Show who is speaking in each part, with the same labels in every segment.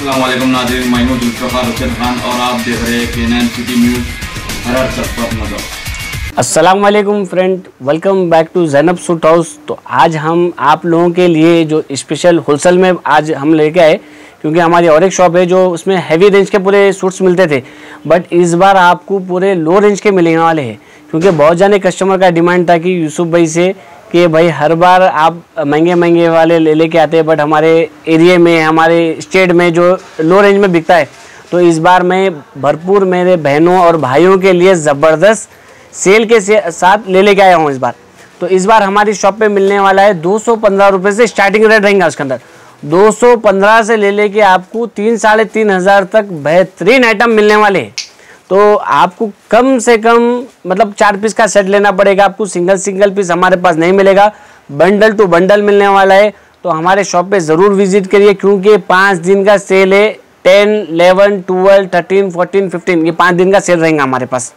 Speaker 1: अल्लाम नाजरीन मैं जुल्फ़ार हुसैन खान और आप देख रहे हैं के नैन सिटी न्यूज़ हर हर तक नज़र।
Speaker 2: अस्सलाम वालेकुम friend welcome back to Zainab suit house तो आज हम आप लोगों के लिए जो स्पेशल होलसेल में आज हम लेके आए, क्योंकि हमारी और एक शॉप है जो उसमें हैवी रेंज के पूरे सूट्स मिलते थे। बट इस बार आपको पूरे लो रेंज के मिलने वाले हैं, क्योंकि बहुत जाने कस्टमर का डिमांड था कि यूसुफ भाई से कि भाई हर बार आप महँगे महँगे वाले ले, लेके आते हैं बट हमारे एरिए में, हमारे स्टेट में जो लो रेंज में बिकता है तो इस बार मैं भरपूर मेरे बहनों और भाइयों के लिए ज़बरदस्त सेल के साथ ले, लेके आया हूँ इस बार। तो इस बार हमारी शॉप पे मिलने वाला है दो सौ से स्टार्टिंग रेट रहेंगे उसके अंदर। दो सौ पंद्रह से ले, लेके आपको तीन, साढ़े तीन हज़ार तक बेहतरीन आइटम मिलने वाले हैं। तो आपको कम से कम मतलब चार पीस का सेट लेना पड़ेगा आपको सिंगल सिंगल पीस हमारे पास नहीं मिलेगा। बंडल टू बंडल मिलने वाला है। तो हमारे शॉप पे ज़रूर विज़िट करिए क्योंकि पाँच दिन का सेल है। Ten eleven twelve thirteen fourteen fifteen ये पाँच दिन का सेल रहेगा हमारे पास।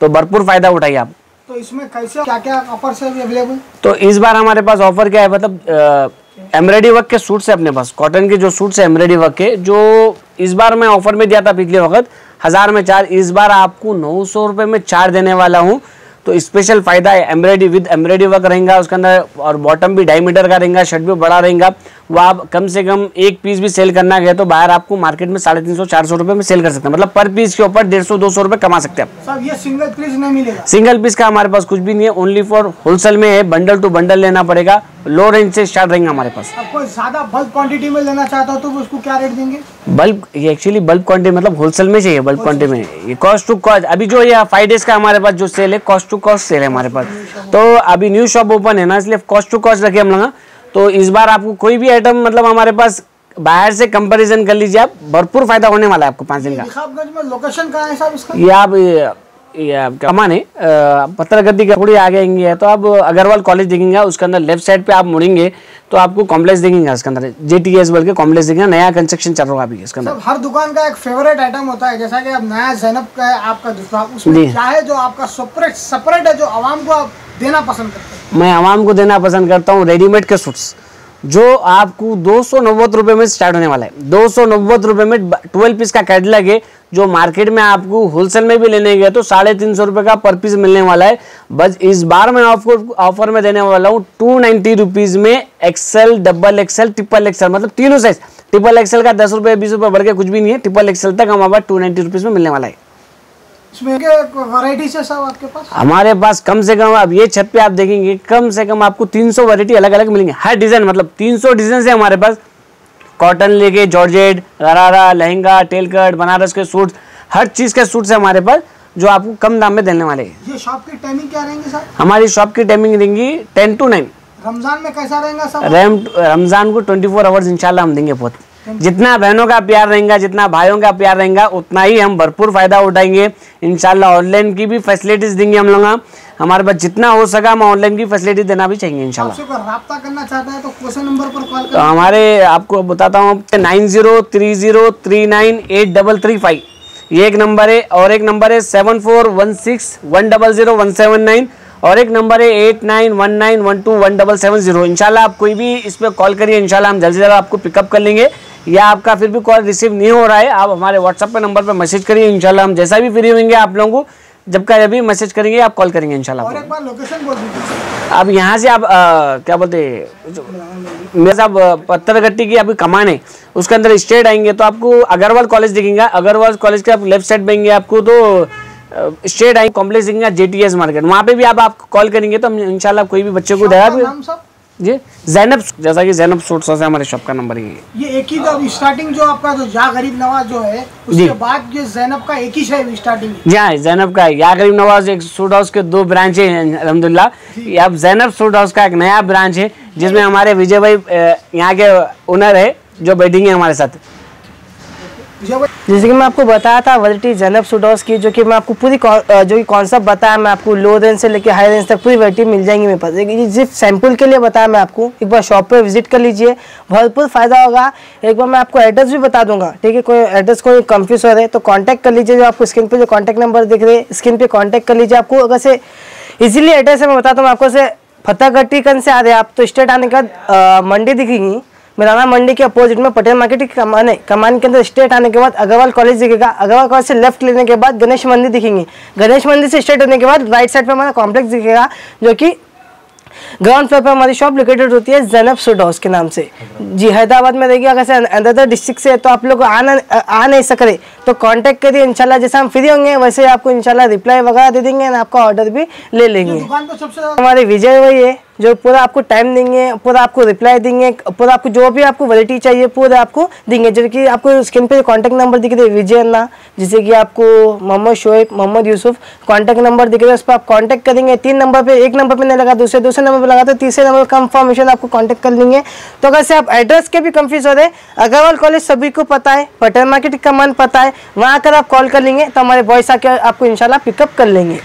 Speaker 2: तो भरपूर फ़ायदा उठाइए आप।
Speaker 3: तो इसमें कैसे क्या क्या ऑफ़र से अवेलेबल
Speaker 2: तो इस बार हमारे पास ऑफ़र क्या है मतलब एम्ब्रॉयडरी वर्क के सूट्स है अपने पास। कॉटन के जो सूट्स है एम्ब्रॉयडरी वर्क के जो इस बार मैं ऑफ़र में दिया था पिछले वक्त हज़ार में चार, इस बार आपको नौ सौ रुपये में चार देने वाला हूँ। तो स्पेशल फ़ायदा है एम्ब्रॉयडरी विद एम्ब्रॉयडरी वर्क रहेगा, उसके अंदर और बॉटम भी डायमीटर का रहेगा शर्ट भी बड़ा रहेगा। वो आप कम से कम एक पीस भी सेल करना गए तो बाहर आपको मार्केट में साढ़े तीन सौ चार सौ रुपये में सेल कर सकते हैं। मतलब पर पीस के ऊपर डेढ़ सौ दो सौ रुपये कमा सकते हैं आप।
Speaker 3: सब ये सिंगल पीस नहीं मिलेगा।
Speaker 2: सिंगल पीस का हमारे पास कुछ भी नहीं है ओनली फॉर होलसेल में है बंडल टू बंडल लेना पड़ेगा। लो रेंज से स्टार्ट रहेंगे हमारे पास।
Speaker 3: कोई ज़्यादा बल्क क्वांटिटी में लेना चाहता हो तो उसको क्या रेट देंगे?
Speaker 2: बल्क ये एक्चुअली बल्क क्वांटिटी मतलब होलसेल में चाहिए बल्क क्वांटिटी में। ये कॉस्ट टू कॉस्ट अभी जो ये फाइव डेज़ का हमारे पास जो सेल है कॉस्ट टू कॉस्ट सेल है हमारे पास। तो अभी न्यू शॉप ओपन है ना इसलिए कॉस्ट टू कॉस्ट रखे हम लोग तो इस बार आपको कोई भी आइटम मतलब हमारे पास बाहर से कंपैरिजन कर लीजिए आप भरपूर फ़ायदा होने वाला है आपको पाँच दिन का।
Speaker 3: लोकेशन कहाँ है साहब इसका?
Speaker 2: ये आप ये ये आप पत्थरगद्दी का थोड़ी आगे आएँगे है तो आप अग्रवाल कॉलेज देखेंगे उसके अंदर लेफ़्ट साइड पे आप मुड़ेंगे तो आपको कॉम्प्लेक्स देखेंगे उसके अंदर। जे टी एस बोल के कॉम्प्लेक्स देखेंगे नया कंस्ट्रक्शन चल रहा है अभी इसके अंदर।
Speaker 3: हर दुकान का एक फेवरेट आइटम होता है जैसा कि अब नया जैनब का है आपका दूसरा उसमें
Speaker 2: जी।
Speaker 3: क्या है जो आपका सेपरेट सेपरेट है जो आवाम को आप देना पसंद करते हैं।
Speaker 2: मैं आवाम को देना पसंद करता हूँ रेडीमेड के सूट्स जो आपको दो सौ में स्टार्ट होने वाला है। दो सौ में ट्वेल्व पीस का कैटलॉग है, जो मार्केट में आपको होलसेल में भी लेने गए तो साढ़े तीन सौ रुपये का पर पीस मिलने वाला है। बस इस बार मैं आपको ऑफ़र में देने वाला हूँ टू नाइन्टी रुपीज़ में XL double XL triple XL मतलब तीनों साइज़ ट्रिपल एक्सेल का दस रुपये बीस रुपये बढ़ के कुछ भी नहीं है। ट्रिपल एक्सेल तक हमारे पास टू नाइन्टी रुपीज़ में मिलने वाला है।
Speaker 3: इसमें वैरायटी से सब आपके पास?
Speaker 2: हमारे पास कम से कम अब ये छत पे आप देखेंगे कम से कम आपको 300 वैरायटी अलग अलग मिलेंगे। हर डिज़ाइन मतलब 300 डिज़ाइन है हमारे पास कॉटन लेके जॉर्जेट गरारा लहंगा टेल कट बनारस के सूट हर चीज़ के सूट्स है हमारे पास जो आपको कम दाम में देने वाले हैं।
Speaker 3: ये शॉप की टाइमिंग क्या रहेंगी सर?
Speaker 2: हमारी शॉप की टाइमिंग रहेंगी टेन टू नाइन
Speaker 3: रमज़ान में कैसा रहेगा सर
Speaker 2: रमज़ान को ट्वेंटी फोर आवर्स इंशाल्लाह हम देंगे बहुत। जितना बहनों का प्यार रहेगा जितना भाइयों का प्यार रहेगा उतना ही हम भरपूर फ़ायदा उठाएँगे। इंशाल्लाह ऑनलाइन की भी फैसिलिटीज़ देंगे हम लोग। हमारे पास जितना हो सका हम ऑनलाइन की फैसिलिटी देना भी चाहिए इंशाल्लाह।
Speaker 3: आपसे करना चाहता है तो कौन नंबर पर कॉल
Speaker 2: तो हमारे आपको बताता हूँ nine zero three zero three nine eight double three five ये एक नंबर है और एक नंबर है seven four one six one double zero one seven nine और एक नंबर है eight nine one nine one two one double seven zero इनशाला आप कोई भी इस पर कॉल करिए इनशाला हम जल्द से जल्द आपको पिकअप कर लेंगे। या आपका फिर भी कॉल रिसीव नहीं हो रहा है आप हमारे व्हाट्सअप पे नंबर पे मैसेज करिए इंशाल्लाह हम जैसा भी फ्री होंगे आप लोगों को जब का भी मैसेज करेंगे आप कॉल करेंगे इंशाल्लाह
Speaker 3: और एक बार लोकेशन बोल दीजिए।
Speaker 2: अब यहाँ से आप अ, क्या बोलते हैं मेरे साहब पत्थरगट्टी की आपकी कमान है उसके अंदर स्टेट आएँगे तो आपको अग्रवाल कॉलेज दिखेंगे अग्रवाल कॉलेज के आप लेफ़्ट साइड पेंगे आपको तो स्टेट आएँगे कॉम्प्लेक्स दिखेंगे जे मार्केट वहाँ पे भी आप आप कॉल करेंगे तो हम इंशाल्लाह कोई भी बच्चे को देगा जी जैनब जैसा कि जैनब सूट से हमारे शॉप का नंबर ही है।
Speaker 3: ये एक ही जो स्टार्टिंग जो आपका जो जा गरीब नवाज़ जो है उसके बाद ये जैनब का एक ही शायद स्टार्टिंग
Speaker 2: जी हाँ जैनब का है। या गरीब नवाज़ एक सूट हाउस के दो ब्रांच है अलहमदिल्ला ये अब जैनब सूट हाउस का एक नया ब्रांच है जिसमें हमारे विजय भाई यहाँ के ओनर है जो बैठेंगे हमारे साथ।
Speaker 4: जैसे कि मैं आपको बताया था वैरायटी जैनब हाउस की, जो कि मैं आपको पूरी जो कि कॉन्सेप्ट बताया, मैं आपको लो रेंज से लेकर हाई रेंज तक पूरी वैरायटी मिल जाएँगी मेरे पास। सिर्फ़ सैंपल के लिए बताया मैं आपको, एक बार शॉप पे विज़िट कर लीजिए। भरपूर फ़ायदा होगा। एक बार मैं आपको एड्रेस भी बता दूँगा, ठीक है? कोई एड्रेस कोई कंफ्यूज हो रहे तो कॉन्टैक्ट कर लीजिए जो आपको स्क्रीन पर जो कॉन्टैक्ट नंबर दिख रहे हैं स्क्रीन पर कॉन्टैक्ट कर लीजिए आपको। अगर से इजीली एड्रेस है, मैं बताता हूँ, आपको से फतेहगढ़ गंज से आ रहे आप तो स्टेट आने के मंडी दिखेगी। मिराना मंडी के अपोजिट में पटेल मार्केट की कमान कमान के अंदर स्ट्रेट आने के बाद अग्रवाल कॉलेज दिखेगा। अग्रवाल कॉलेज से लेफ़्ट लेने के बाद गणेश मंदिर दिखेंगे। गणेश मंदिर से स्ट्रेट होने के बाद राइट साइड पर हमारा कॉम्प्लेक्स दिखेगा, जो कि ग्राउंड फ्लोर पर हमारी शॉप लोकेटेड होती है जैनब सूट हाउस के नाम से। जी, हैदराबाद में रहेगी अगर से अंदर डिस्ट्रिक्ट से तो आप लोग आना आ नहीं सक रहे तो कांटेक्ट करिए इंशाल्लाह जैसे हम फ्री होंगे वैसे आपको इंशाल्लाह रिप्लाई वगैरह दे देंगे और आपका ऑर्डर भी ले लेंगे।
Speaker 3: सबसे
Speaker 4: हमारे विजय वही है जो पूरा आपको टाइम देंगे पूरा आपको रिप्लाई देंगे पूरा आपको जो भी आपको वैरायटी चाहिए पूरा आपको देंगे। जैसे कि आपको स्क्रीन पे कॉन्टैक्ट नंबर दिख रहे विजय अन्ना जैसे कि आपको मोहम्मद शोएब मोहम्मद यूसुफ कॉन्टैक्ट नंबर दिख रहे हैं उस पर आप कॉन्टैक्ट करेंगे तीन नंबर पे एक नंबर पे नहीं लगा दूसरे दूसरे नंबर पर लगा तो तीसरे नंबर कंफर्मेशन आपको कॉन्टैक्ट कर लेंगे तो अगर से आप एड्रेस के भी कंफ्यूज हो रहे हैं अग्रवाल कॉलेज सभी को पता है पटेल मार्केट का मन पता है वहाँ अगर आप कॉल कर लेंगे तो हमारे बॉयस आके आपको इनशाला पिकअप कर लेंगे।